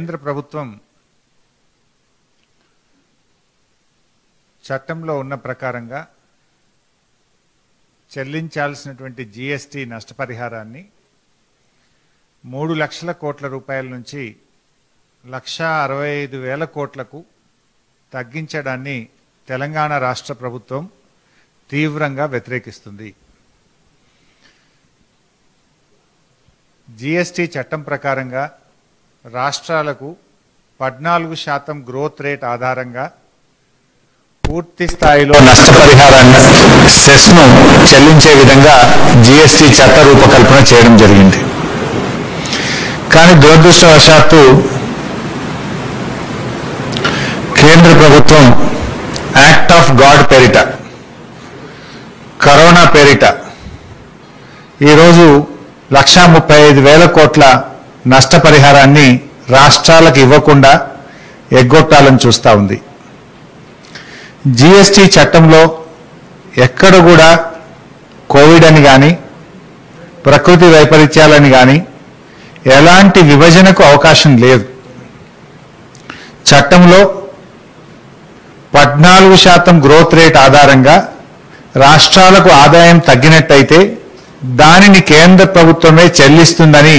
కేంద్ర ప్రభుత్వం చట్టంలో ఉన్న ప్రకారంగా చెల్లించాల్సినటువంటి జీఎస్టీ నష్టపరిహారాన్ని మూడు లక్షల కోట్ల రూపాయల నుంచి లక్ష అరవై ఐదు వేల కోట్లకు తగ్గించడాన్ని తెలంగాణ రాష్ట్ర ప్రభుత్వం తీవ్రంగా వ్యతిరేకిస్తుంది. జీఎస్టీ చట్టం ప్రకారంగా రాష్ట్రాలకు పద్నాలుగు శాతం గ్రోత్ రేట్ ఆధారంగా పూర్తి స్థాయిలో నష్టపరిహారాన్ని సెస్ను చెల్లించే విధంగా జీఎస్టీ చట్ట రూపకల్పన చేయడం జరిగింది. కానీ దురదృష్టవశాత్తు కేంద్ర ప్రభుత్వం యాక్ట్ ఆఫ్ గాడ్ పేరిట కరోనా పేరిట ఈరోజు లక్షా ముప్పై ఐదు వేల కోట్ల నష్టపరిహారాన్ని రాష్ట్రాలకు ఇవ్వకుండా ఎగ్గొట్టాలని చూస్తూ ఉంది. జీఎస్టీ చట్టంలో ఎక్కడ కూడా కోవిడ్ అని కానీ ప్రకృతి వైపరీత్యాలని కానీ ఎలాంటి విభజనకు అవకాశం లేదు. చట్టంలో పద్నాలుగు శాతం గ్రోత్ రేట్ ఆధారంగా రాష్ట్రాలకు ఆదాయం తగ్గినట్టయితే దానిని కేంద్ర ప్రభుత్వమే చెల్లిస్తుందని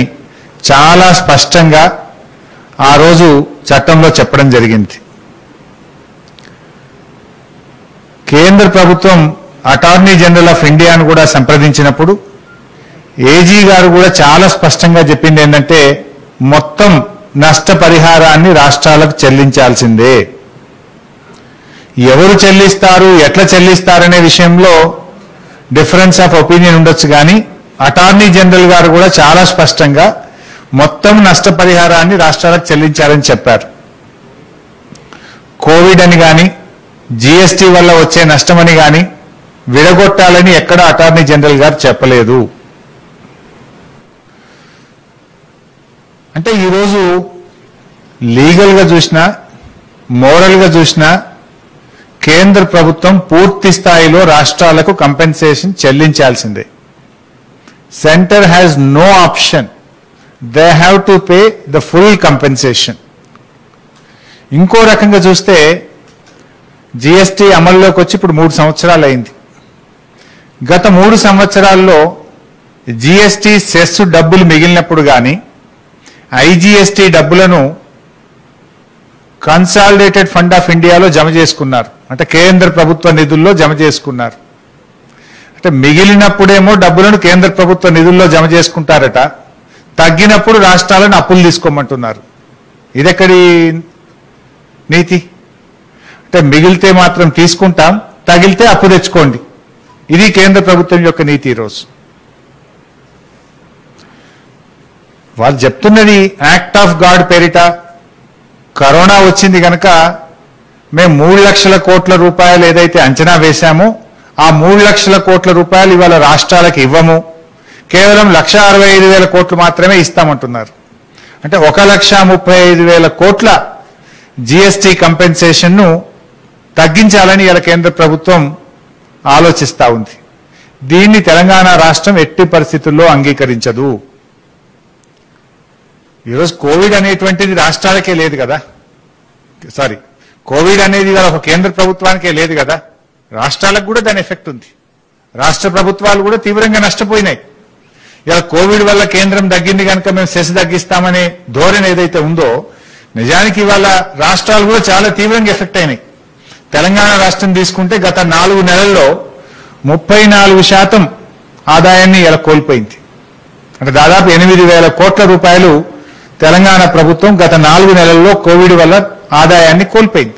చాలా స్పష్టంగా ఆ రోజు చట్టంలో చెప్పడం జరిగింది. కేంద్ర ప్రభుత్వం అటార్నీ జనరల్ ఆఫ్ ఇండియాను కూడా సంప్రదించినప్పుడు ఏజీ గారు కూడా చాలా స్పష్టంగా చెప్పింది ఏంటంటే మొత్తం నష్టపరిహారాన్ని రాష్ట్రాలకు చెల్లించాల్సిందే. ఎవరు చెల్లిస్తారు ఎట్లా చెల్లిస్తారనే విషయంలో డిఫరెన్స్ ఆఫ్ ఒపీనియన్ ఉండొచ్చు కానీ అటార్నీ జనరల్ గారు కూడా చాలా స్పష్టంగా మొత్తం నష్టపరిహారాన్ని రాష్ట్రాలకు చెల్లించాలని చెప్పారు. కోవిడ్ అని కానీ జీఎస్టీ వల్ల వచ్చే నష్టమని కానీ విడగొట్టాలని ఎక్కడ అటార్నీ జనరల్ గారు చెప్పలేదు. అంటే ఈరోజు లీగల్గా చూసినా మోరల్గా చూసినా కేంద్ర ప్రభుత్వం పూర్తి స్థాయిలో రాష్ట్రాలకు కంపెన్సేషన్ చెల్లించాల్సిందే. Centre has no option. They have to pay the full compensation ఇంకో రకంగా చూస్తే జిఎస్టీ అమల్లోకి వచ్చి ఇప్పుడు మూడు సంవత్సరాలు అయింది గత మూడు సంవత్సరాల్లో జిఎస్టీ సెస్ డబ్బులు మిగిలినప్పుడు కానీ ఐజిఎస్టీ డబ్బులను కన్సాలిడేటెడ్ ఫండ్ ఆఫ్ ఇండియాలో జమ చేసుకున్నారు. అంటే కేంద్ర ప్రభుత్వ నిధుల్లో జమ చేసుకున్నారు. అంటే మిగిలినప్పుడేమో డబ్బులను కేంద్ర ప్రభుత్వ నిధుల్లో జమ చేసుకుంటారట. తగ్గినప్పుడు రాష్ట్రాలను అప్పులు తీసుకోమంటున్నారు. ఇదెక్కడి నీతి? అంటే మిగిలితే మాత్రం తీసుకుంటాం తగిలితే అప్పు తెచ్చుకోండి. ఇది కేంద్ర ప్రభుత్వం యొక్క నీతి ఈరోజు. వాళ్ళు చెప్తున్నది యాక్ట్ ఆఫ్ గాడ్ పేరిట కరోనా వచ్చింది కనుక మేము మూడు లక్షల కోట్ల రూపాయలు ఏదైతే అంచనా వేశామో ఆ మూడు లక్షల కోట్ల రూపాయలు ఇవాళ రాష్ట్రాలకు ఇవ్వము. కేవలం లక్ష అరవై ఐదు వేల కోట్లు మాత్రమే ఇస్తామంటున్నారు. అంటే ఒక లక్ష ముప్పై ఐదు వేల కోట్ల జిఎస్టీ కంపెన్సేషన్ను తగ్గించాలని ఇలా కేంద్ర ప్రభుత్వం ఆలోచిస్తూ ఉంది. దీన్ని తెలంగాణ రాష్ట్రం ఎట్టి పరిస్థితుల్లో అంగీకరించదు. ఈరోజు కోవిడ్ అనేటువంటిది రాష్ట్రాలకే లేదు కదా. సారీ కోవిడ్ అనేది ఒక కేంద్ర ప్రభుత్వానికే లేదు కదా. రాష్ట్రాలకు కూడా దాని ఎఫెక్ట్ ఉంది. రాష్ట్ర ప్రభుత్వాలు కూడా తీవ్రంగా నష్టపోయినాయి. ఇలా కోవిడ్ వల్ల కేంద్రం తగ్గింది కనుక మేము సెస్ తగ్గిస్తామనే ధోరణి ఏదైతే ఉందో నిజానికి ఇవాళ రాష్ట్రాలు కూడా చాలా తీవ్రంగా ఎఫెక్ట్ అయినాయి. తెలంగాణ రాష్ట్రం తీసుకుంటే గత నాలుగు నెలల్లో ముప్పై నాలుగు శాతం ఆదాయాన్ని ఇలా కోల్పోయింది. అంటే దాదాపు ఎనిమిది వేల కోట్ల రూపాయలు తెలంగాణ ప్రభుత్వం గత నాలుగు నెలల్లో కోవిడ్ వల్ల ఆదాయాన్ని కోల్పోయింది.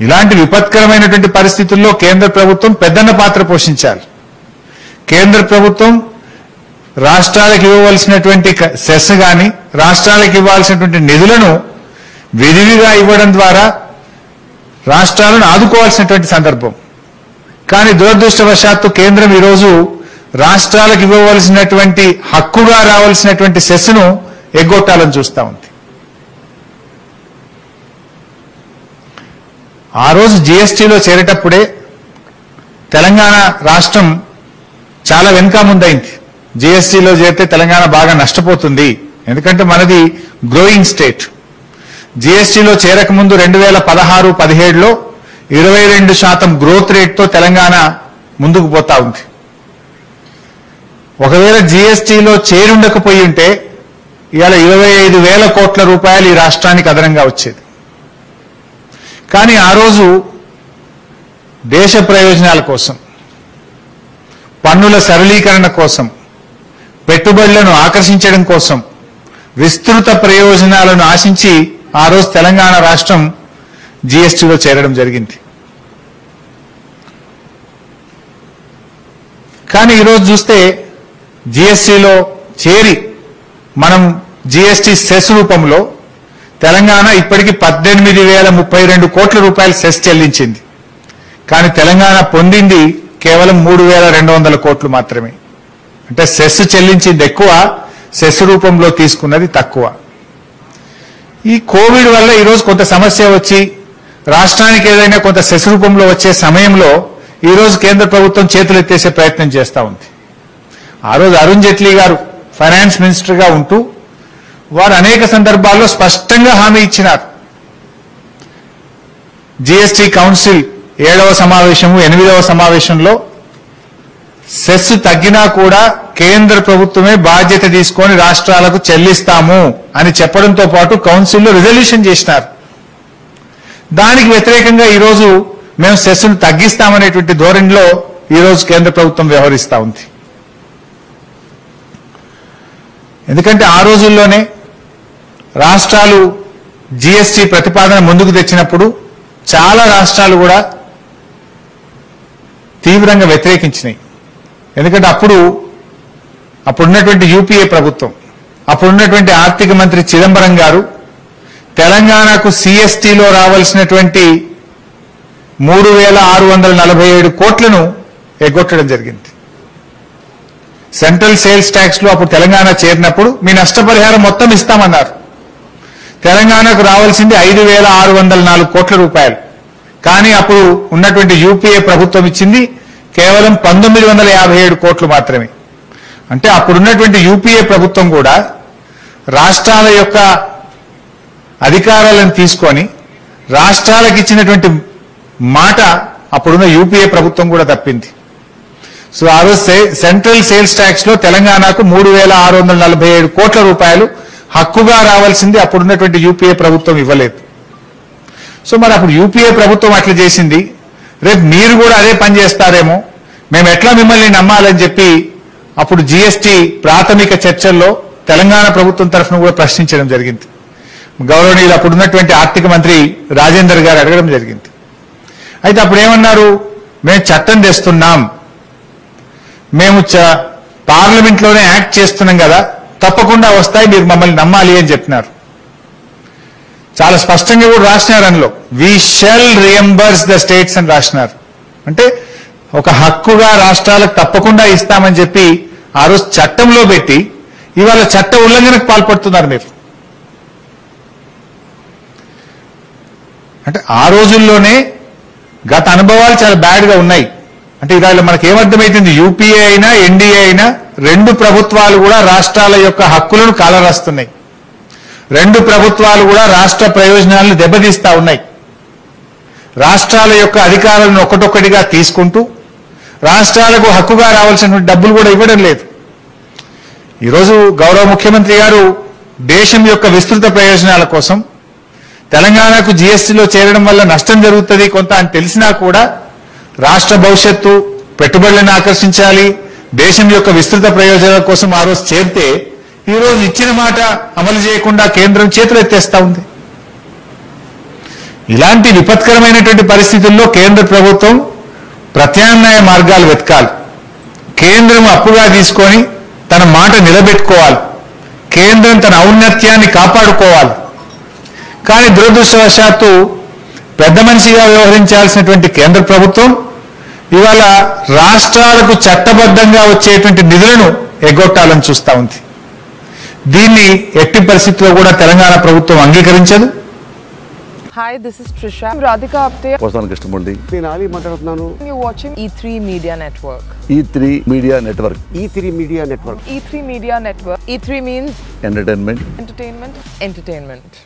ఇలాంటి విపత్కరమైనటువంటి పరిస్థితుల్లో కేంద్ర ప్రభుత్వం పెద్దన్న పాత్ర పోషించాలి. కేంద్ర ప్రభుత్వం రాష్ట్రాలకు ఇవ్వవలసినటువంటి సెస్ కానీ రాష్ట్రాలకు ఇవ్వాల్సినటువంటి నిధులను విరివిగా ఇవ్వడం ద్వారా రాష్ట్రాలను ఆదుకోవాల్సినటువంటి సందర్భం. కానీ దురదృష్టవశాత్తు కేంద్రం ఈరోజు రాష్ట్రాలకు ఇవ్వవలసినటువంటి హక్కుగా రావాల్సినటువంటి సెస్ను ఎగ్గొట్టాలని చూస్తా ఉంది. ఆ రోజు జీఎస్టీలో చేరేటప్పుడే తెలంగాణ రాష్ట్రం చాలా వెనుక ముందైంది. జిఎస్టీలో చేరితే తెలంగాణ బాగా నష్టపోతుంది. ఎందుకంటే మనది గ్రోయింగ్ స్టేట్ జిఎస్టీలో చేరకముందు రెండు వేల పదహారు పదిహేడులో ఇరవై రెండు శాతం గ్రోత్ రేట్తో తెలంగాణ ముందుకు పోతా ఉంది. ఒకవేళ జిఎస్టీలో చేరుండకపోయి ఉంటే ఇవాళ ఇరవై ఐదు వేల కోట్ల రూపాయలు ఈ రాష్ట్రానికి అదనంగా వచ్చేది. కానీ ఆ రోజు దేశ ప్రయోజనాల కోసం పన్నుల సరళీకరణ కోసం పెట్టుబడులను ఆకర్షించడం కోసం విస్తృత ప్రయోజనాలను ఆశించి ఆ రోజు తెలంగాణ రాష్ట్రం జీఎస్టీలో చేరడం జరిగింది. కానీ ఈరోజు చూస్తే జీఎస్టీలో చేరి మనం జీఎస్టీ సెస్ రూపంలో తెలంగాణ ఇప్పటికి పద్దెనిమిది వేల ముప్పై రెండు కోట్ల రూపాయలు సెస్ చెల్లించింది. కానీ తెలంగాణ పొందింది కేవలం మూడు వేల రెండు వందల కోట్లు మాత్రమే. అంటే సెస్ చెల్లించింది ఎక్కువ సెస్ రూపంలో తీసుకున్నది తక్కువ. ఈ కోవిడ్ వల్ల ఈరోజు కొంత సమస్య వచ్చి రాష్ట్రానికి ఏదైనా కొంత సెస్ రూపంలో వచ్చే సమయంలో ఈరోజు కేంద్ర ప్రభుత్వం చేతులు ఎత్తేసే ప్రయత్నం చేస్తూ ఉంది. ఆ రోజు అరుణ్ జైట్లీ గారు ఫైనాన్స్ మినిస్టర్గా ఉంటూ వారు అనేక సందర్భాల్లో స్పష్టంగా హామీ ఇచ్చినారు. జీఎస్టీ కౌన్సిల్ ఏడవ సమావేశము ఎనిమిదవ సమావేశంలో సెస్ తగ్గినా కూడా కేంద్ర ప్రభుత్వమే బాధ్యత తీసుకొని రాష్ట్రాలకు చెల్లిస్తాము అని చెప్పడంతో పాటు కౌన్సిల్లో రిజల్యూషన్ చేసినారు. దానికి వ్యతిరేకంగా ఈరోజు మేము సెస్సును తగ్గిస్తామనేటువంటి ధోరణిలో ఈరోజు కేంద్ర ప్రభుత్వం వ్యవహరిస్తా ఉంది. ఎందుకంటే ఆ రోజుల్లోనే రాష్ట్రాలు జీఎస్టీ ప్రతిపాదన ముందుకు తెచ్చినప్పుడు చాలా రాష్ట్రాలు కూడా తీవ్రంగా వ్యతిరేకించినాయి. ఎందుకంటే అప్పుడు అప్పుడున్నటువంటి యూపీఏ ప్రభుత్వం అప్పుడున్నటువంటి ఆర్థిక మంత్రి చిదంబరం గారు తెలంగాణకు సిఎస్టీలో రావాల్సినటువంటి మూడు వేల ఆరు వందల నలభై ఏడు కోట్లను ఎగ్గొట్టడం జరిగింది. సెంట్రల్ సేల్స్ ట్యాక్స్లో అప్పుడు తెలంగాణ చేరినప్పుడు మీ నష్టపరిహారం మొత్తం ఇస్తామన్నారు. తెలంగాణకు రావాల్సింది ఐదు వేల ఆరు వందల నాలుగు కోట్ల రూపాయలు. కానీ అప్పుడు ఉన్నటువంటి యూపీఏ ప్రభుత్వం ఇచ్చింది కేవలం పంతొమ్మిది వందల యాభై ఏడు కోట్లు మాత్రమే. అంటే అప్పుడున్నటువంటి యూపీఏ ప్రభుత్వం కూడా రాష్ట్రాల యొక్క అధికారాలను తీసుకొని రాష్ట్రాలకు ఇచ్చినటువంటి మాట అప్పుడున్న యూపీఏ ప్రభుత్వం కూడా తప్పింది. సో ఆ రోజు సెంట్రల్ సేల్స్ ట్యాక్స్లో తెలంగాణకు మూడు వేల ఆరు వందల నలభై ఏడు కోట్ల రూపాయలు హక్కుగా రావాల్సింది అప్పుడున్నటువంటి యూపీఏ ప్రభుత్వం ఇవ్వలేదు. సో మరి అప్పుడు యూపీఏ ప్రభుత్వం అట్లా చేసింది. రేపు మీరు కూడా అదే పని చేస్తారేమో? మేము ఎట్లా మిమ్మల్ని నమ్మాలని చెప్పి అప్పుడు జీఎస్టీ ప్రాథమిక చర్చల్లో తెలంగాణ ప్రభుత్వం తరఫున కూడా ప్రశ్నించడం జరిగింది. గౌరవనీయులు అప్పుడున్నటువంటి ఆర్థిక మంత్రి రాజేందర్ గారు అడగడం జరిగింది. అయితే అప్పుడు ఏమన్నారు? మేము చట్టం తెస్తున్నాం. మేము చ- పార్లమెంట్లోనే యాక్ట్ చేస్తున్నాం కదా. తప్పకుండా వస్తాయి మీరు మమ్మల్ని నమ్మాలి అని చెప్పినారు. చాలా స్పష్టంగా కూడా రాసినారు అందులో. We shall reimburse the states అని రాసినారు. అంటే ఒక హక్కుగా రాష్ట్రాలకు తప్పకుండా ఇస్తామని చెప్పి ఆ రోజు చట్టంలో పెట్టి ఇవాళ చట్ట ఉల్లంఘనకు పాల్పడుతున్నారు మీరు. అంటే ఆ రోజుల్లోనే గత అనుభవాలు చాలా బ్యాడ్గా ఉన్నాయి. అంటే ఇవాళ మనకి ఏమర్థమైతుంది యూపీఏ అయినా ఎన్డీఏ అయినా రెండు ప్రభుత్వాలు కూడా రాష్ట్రాల యొక్క హక్కులను కాలరాస్తున్నాయి. రెండు ప్రభుత్వాలు కూడా రాష్ట్ర ప్రయోజనాలను దెబ్బతీస్తా ఉన్నాయి. రాష్ట్రాల యొక్క అధికారాలను ఒకటొక్కటిగా తీసుకుంటూ రాష్ట్రాలకు హక్కుగా రావాల్సినటువంటి డబ్బులు కూడా ఇవ్వడం లేదు. ఈరోజు గౌరవ ముఖ్యమంత్రి గారు దేశం యొక్క విస్తృత ప్రయోజనాల కోసం తెలంగాణకు జీఎస్టీలో చేరడం వల్ల నష్టం జరుగుతుంది కొంత అని తెలిసినా కూడా రాష్ట్ర భవిష్యత్తు పెట్టుబడులను ఆకర్షించాలి దేశం యొక్క విస్తృత ప్రయోజనాల కోసం ఆ రోజు చేరితే ఈ రోజు ఇచ్చిన మాట అమలు చేయకుండా కేంద్రం చేతులు ఎత్తేస్తా ఉంది. ఇలాంటి విపత్కరమైనటువంటి పరిస్థితుల్లో కేంద్ర ప్రభుత్వం ప్రత్యామ్నాయ మార్గాలు వెతకాలి. కేంద్రం అప్పుగా తీసుకొని తన మాట నిలబెట్టుకోవాలి. కేంద్రం తన ఔన్నత్యాన్ని కాపాడుకోవాలి. కానీ దురదృష్టవశాత్తు పెద్ద మనిషిగా వ్యవహరించాల్సినటువంటి కేంద్ర ప్రభుత్వం ఇవాళ రాష్ట్రాలకు చట్టబద్ధంగా వచ్చేటువంటి నిధులను ఎగ్గొట్టాలని చూస్తా ఉంది. దీన్ని ఎట్టి పరిస్థితిలో కూడా తెలంగాణ ప్రభుత్వం అంగీకరించదు. Hi this is Trisha Radhika Apte నేను ఆలి మాట్లాడుతున్నాను. You watching E three media network E three media network E three media network E three media network E three means entertainment entertainment entertainment